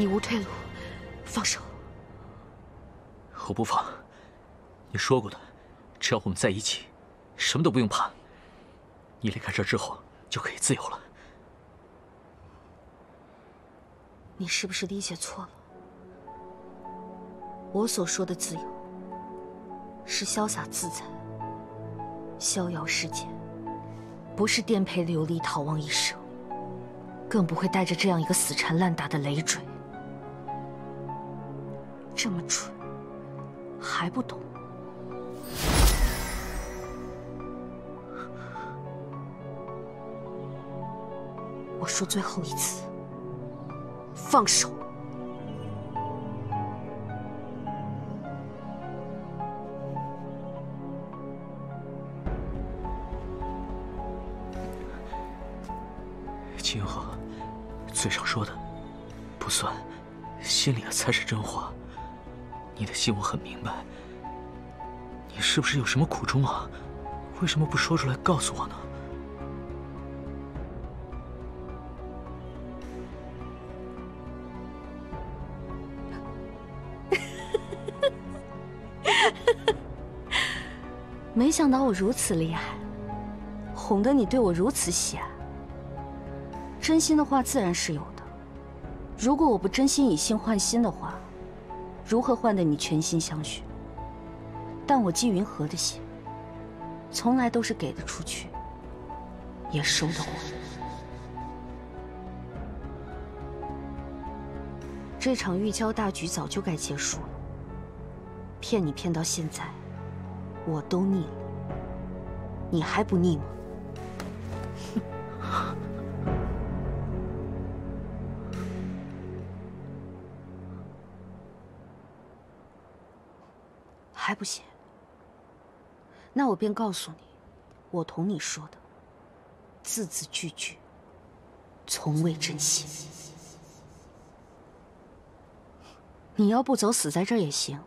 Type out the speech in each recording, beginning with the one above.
已无退路，放手！我不放。你说过的，只要我们在一起，什么都不用怕。你离开这之后，就可以自由了。你是不是理解错了？我所说的自由，是潇洒自在、逍遥世间，不是颠沛流离、逃亡一生，更不会带着这样一个死缠烂打的累赘。这么蠢，还不懂？我说最后一次。放手，秦河，嘴上说的不算，心里的才是真话。你的心我很明白，你是不是有什么苦衷啊？为什么不说出来告诉我呢？没想到我如此厉害，哄得你对我如此喜爱。真心的话自然是有的，如果我不真心以心换心的话，如何换得你全心相许？但我季云禾的心，从来都是给得出去，也收得过。这场玉娇大局早就该结束了，骗你骗到现在。我都腻了，你还不腻吗？还不行？那我便告诉你，我同你说的，字字句句，从未真心。你要不走，死在这儿也行。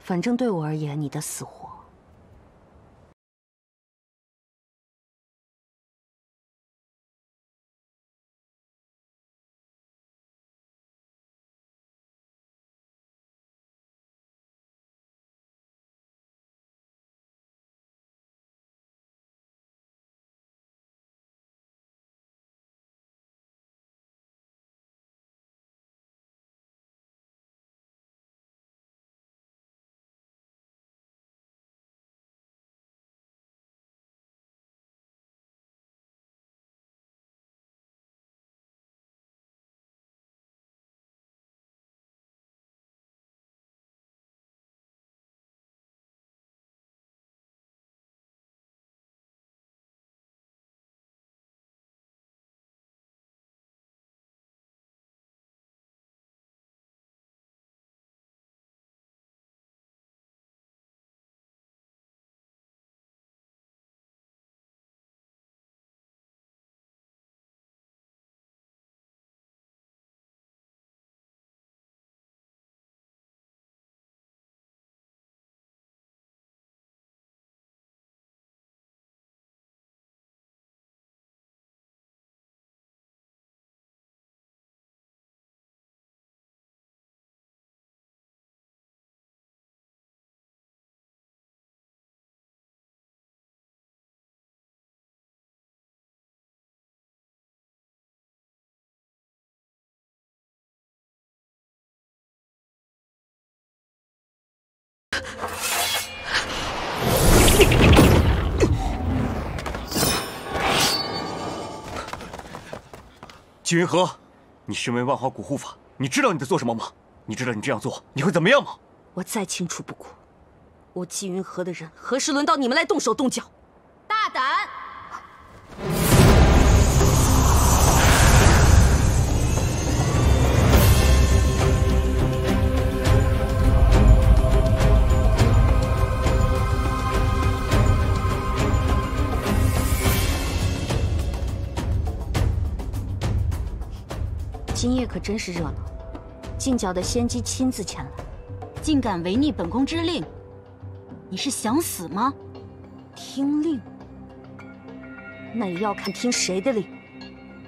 反正对我而言，你的死活。季云禾，你身为万花谷护法，你知道你在做什么吗？你知道你这样做你会怎么样吗？我再清楚不过，我季云禾的人何时轮到你们来动手动脚？大胆！今夜可真是热闹，晋角的仙姬亲自前来，竟敢违逆本宫之令，你是想死吗？听令？那也要看听谁的令。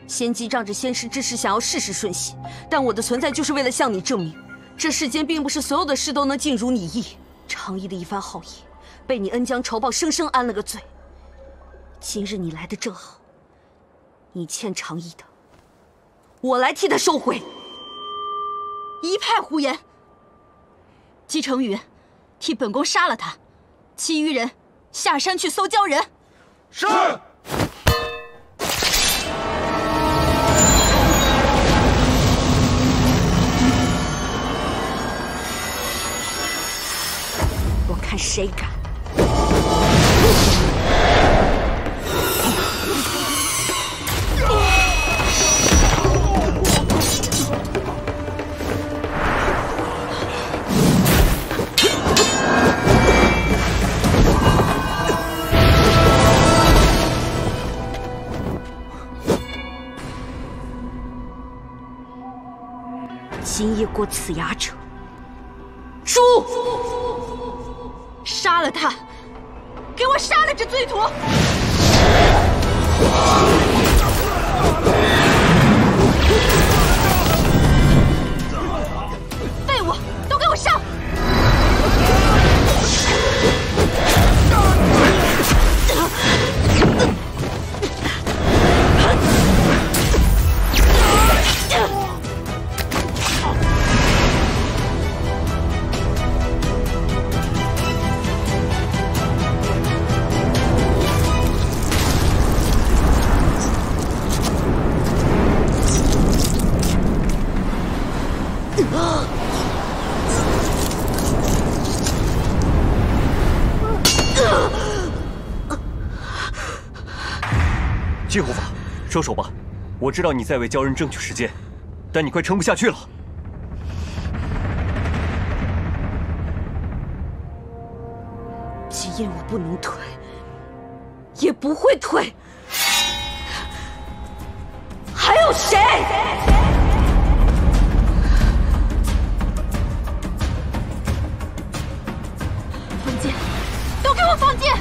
仙姬仗着仙师之势，想要事事顺心，但我的存在就是为了向你证明，这世间并不是所有的事都能尽如你意。长义的一番好意，被你恩将仇报，生生安了个罪。今日你来的正好，你欠长义的，我来替他收回。一派胡言！姬成宇，替本宫杀了他，其余人下山去搜鲛人。是。我看谁敢！过此崖者，诛！杀了他！给我杀了这罪徒！收手吧！我知道你在为鲛人争取时间，但你快撑不下去了。既然我不能退，也不会退。还有谁？放箭！都给我放箭！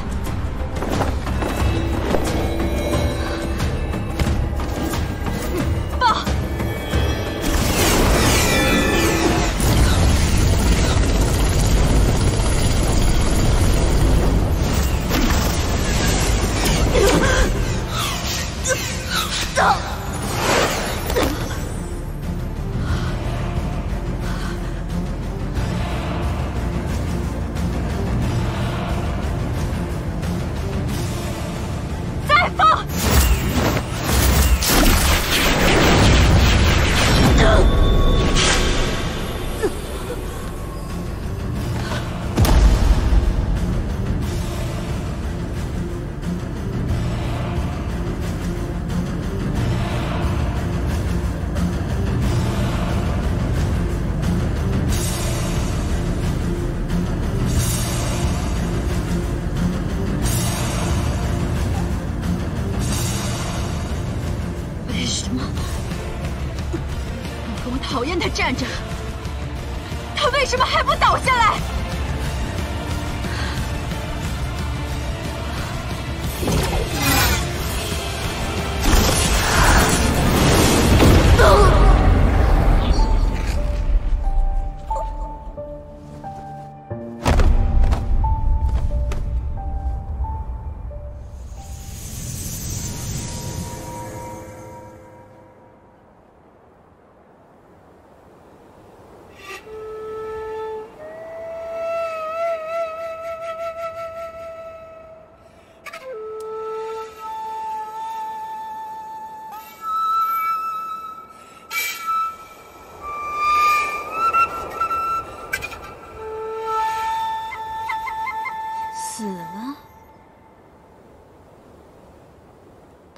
站着，他为什么还不倒下来？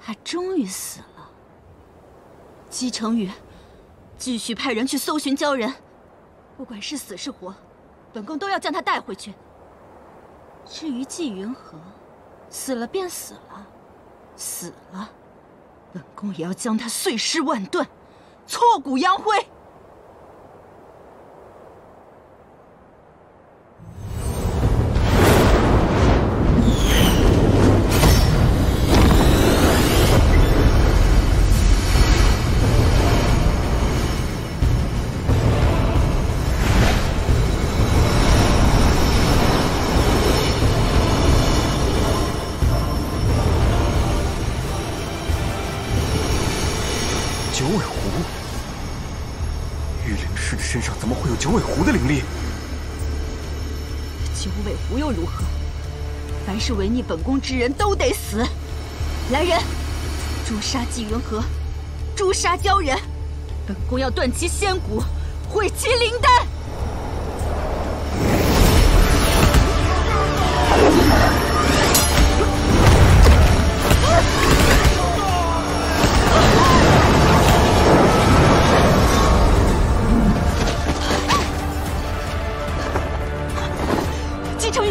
他终于死了。姬成宇，继续派人去搜寻鲛人，不管是死是活，本宫都要将他带回去。至于纪云禾，死了便死了，死了，本宫也要将他碎尸万段，挫骨扬灰。九尾狐的灵力？九尾狐又如何？凡是违逆本宫之人都得死！来人，诛杀纪云河，诛杀鲛人！本宫要断其仙骨，毁其灵丹！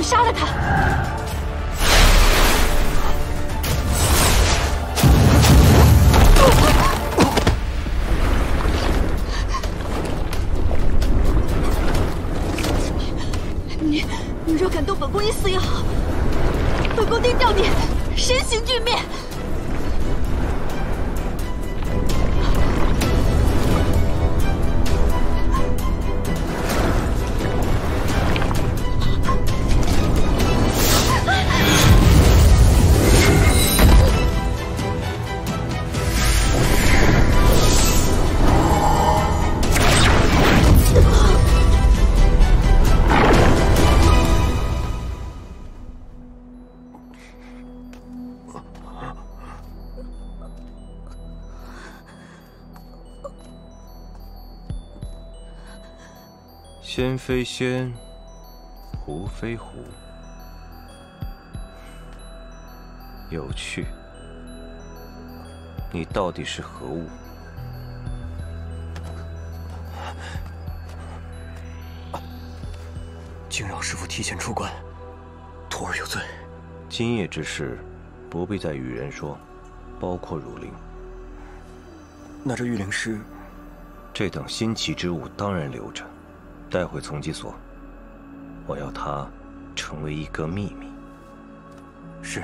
杀了他！仙非仙，狐非狐，有趣。你到底是何物？竟让师傅提前出关，徒儿有罪。今夜之事，不必再与人说，包括汝灵。那这御灵师，这等新奇之物当然留着，带回从缉所。我要它成为一个秘密。是。